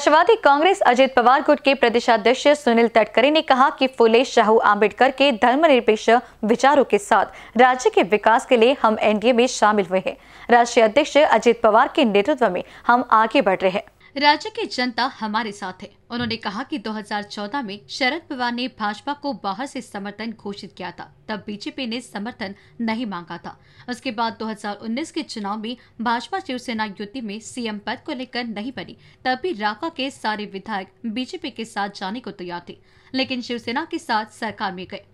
राष्ट्रवादी कांग्रेस अजित पवार गुट के प्रदेशाध्यक्ष सुनील तटकरे ने कहा कि फुले शाहू आम्बेडकर के धर्मनिरपेक्ष विचारों के साथ राज्य के विकास के लिए हम एनडीए में शामिल हुए हैं। राष्ट्रीय अध्यक्ष अजित पवार के नेतृत्व में हम आगे बढ़ रहे हैं। राज्य की जनता हमारे साथ है। उन्होंने कहा कि 2014 में शरद पवार ने भाजपा को बाहर से समर्थन घोषित किया था, तब बीजेपी ने समर्थन नहीं मांगा था। उसके बाद 2019 के चुनाव में भाजपा शिवसेना युति में सीएम पद को लेकर नहीं बनी तब भी राका के सारे विधायक बीजेपी के साथ जाने को तैयार थे, लेकिन शिवसेना के साथ सरकार में गए।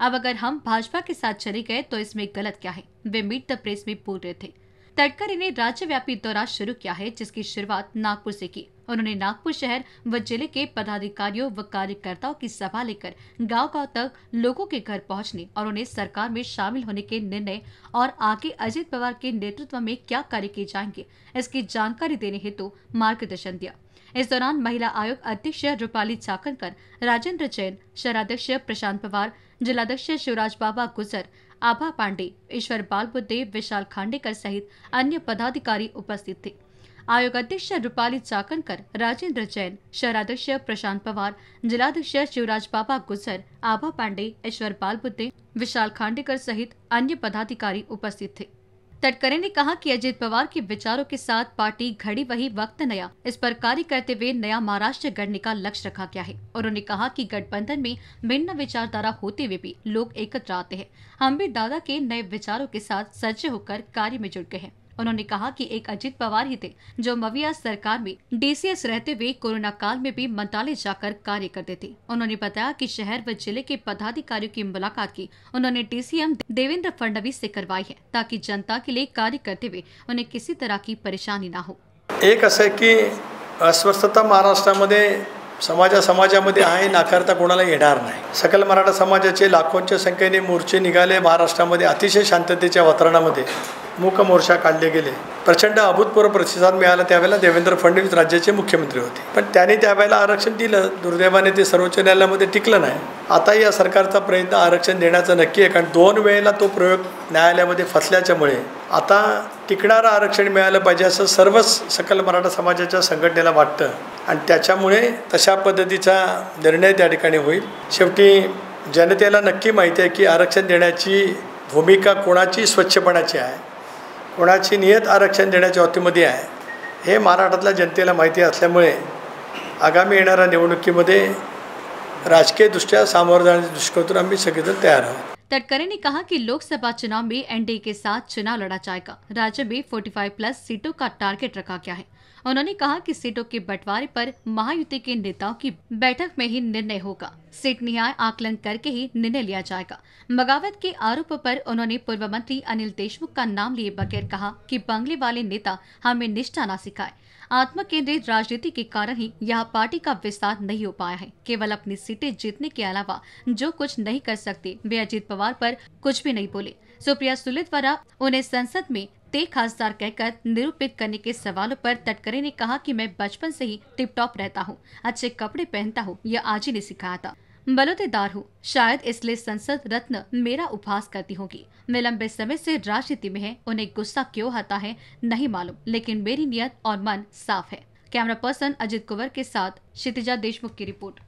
अब अगर हम भाजपा के साथ चले गए तो इसमें गलत क्या है? वे मीट द प्रेस में बोल रहे थे। तटकरे ने राज्यव्यापी दौरा शुरू किया है, जिसकी शुरुआत नागपुर से की। उन्होंने नागपुर शहर व ज़िले के पदाधिकारियों व कार्यकर्ताओं की सभा लेकर गाँव गाँव तक लोगों के घर पहुँचने और उन्हें सरकार में शामिल होने के निर्णय और आगे अजित पवार के नेतृत्व में क्या कार्य किए जाएँगे, इसकी जानकारी देने हेतु तो मार्गदर्शन दिया। इस दौरान महिला आयोग अध्यक्ष रूपाली चाकनकर, राजेंद्र जैन, शहराध्यक्ष प्रशांत पवार, जिलाध्यक्ष शिवराज बाबा गुजर आभा पांडे, ईश्वर बालबुद्दे विशाल खांडेकर सहित अन्य पदाधिकारी उपस्थित थे। आयोग अध्यक्ष रूपाली चाकनकर राजेंद्र जैन शहराध्यक्ष प्रशांत पवार, जिलाध्यक्ष शिवराज बाबा गुजर, आभा पांडे, ईश्वर बालबुद्दे विशाल खांडेकर सहित अन्य पदाधिकारी उपस्थित थे। तटकरे ने कहा कि अजित पवार के विचारों के साथ पार्टी घड़ी वही वक्त नया। इस पर कार्य करते हुए नया महाराष्ट्र गढ़ने का लक्ष्य रखा गया है। उन्होंने कहा कि गठबंधन में भिन्न विचारधारा होते हुए भी लोग एकत्र आते हैं। हम भी दादा के नए विचारों के साथ सज्ज होकर कार्य में जुट गए हैं। उन्होंने कहा कि एक अजित पवार ही थे, जो मविया सरकार में डीसीएस रहते हुए कोरोना काल में भी मंत्रालय जाकर कार्य करते थे। उन्होंने बताया कि शहर व ज़िले के पदाधिकारियों की मुलाकात की उन्होंने डीसीएम देवेंद्र फडणवीस से करवाई है, ताकि जनता के लिए कार्य करते हुए उन्हें किसी तरह की परेशानी न हो। एक असं की अस्वस्थता महाराष्ट्रामध्ये, समाजा समाजामध्ये आहे, नाकारता कोणाला येणार नाही. सकल मराठा समाजाचे लाखोंच्या संख्येने मोर्चे निघाले, महाराष्ट्रामध्ये अतिशय शांततेच्या वातावरणामध्ये. मूक मोर्चा काढले गेले. प्रचंड अभूतपूर्व प्रतिसाद मिळाला त्यावेळेला देवेंद्र फडणवीस राज्याचे मुख्यमंत्री होते. पण त्यांनी त्यावेळेला आरक्षण दिलं. दुर्दैवाने ते सर्वोच्च न्यायालयामध्ये टिकलं नाही. आता या सरकारचा प्रयत्न आरक्षण देण्याचा नक्की आहे. कारण दोन वेळेला तो प्रयोग न्यायालयामध्ये फसल्याच्यामुळे आता टिकणारं आरक्षण मिळालं पाहिजे असं सर्वच सकल मराठा समाजाच्या संघटनेला वाटतं. आणि त्याच्यामुळे तशा पद्धतीचा निर्णय त्या ठिकाणी होईल. शेवटी जनतेला नक्की माहिती आहे की आरक्षण देण्याची भूमिका कोणाची? स्वच्छपणाची आहे. कोणाची नियत आरक्षण देण्याच्या बाबतीमध्ये आहे हे महाराष्ट्रातल्या जनतेला माहिती असल्यामुळे आगामी येणाऱ्या निवडणुकीमध्ये राजकीयदृष्ट्या सामोरं जाण्याच्या दृष्टिकोनातून आम्ही सगळेजण तयार आहोत. तटकरे ने कहा कि लोकसभा चुनाव में एनडीए के साथ चुनाव लड़ा जाएगा। राज्य में 45 प्लस सीटों का टारगेट रखा गया है। उन्होंने कहा कि सीटों के बंटवारे पर महायुति के नेताओं की बैठक में ही निर्णय होगा। सीट न्याय आकलन करके ही निर्णय लिया जाएगा। बगावत के आरोप पर उन्होंने पूर्व मंत्री अनिल देशमुख का नाम लिए बगैर कहा कि बंगले वाले नेता हमें निष्ठा न सिखाए। आत्म केंद्रित राजनीति के कारण ही यह पार्टी का विस्तार नहीं हो पाया है। केवल अपनी सीटें जीतने के अलावा जो कुछ नहीं कर सकते, वे अजीत पवार पर कुछ भी नहीं बोले। सुप्रिया सुले द्वारा उन्हें संसद में ते खासदार कहकर निरूपित करने के सवालों पर तटकरे ने कहा कि मैं बचपन से ही टिप टॉप रहता हूँ, अच्छे कपड़े पहनता हूँ, यह आज ही ने सिखाया था। बलोतेदार हूँ। शायद इसलिए संसद रत्न मेरा उपहास करती होगी। मैं लंबे समय से राजनीति में है। उन्हें गुस्सा क्यों आता है, नहीं मालूम। लेकिन मेरी नियत और मन साफ़ है। कैमरा पर्सन अजित कुंवर के साथ क्षितिजा देशमुख की रिपोर्ट।